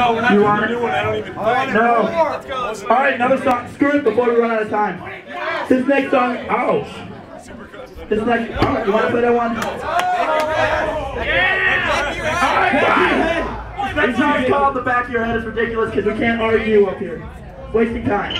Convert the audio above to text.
No, we're not You doing a it? new one. I don't even. No. All right, another song. Screw it before we run out of time. This next song, ouch. This next, oh, you want to play that one? Yeah. All right, fine. This song called "The Back of Your Head" is ridiculous because we can't argue up here. Wasting time.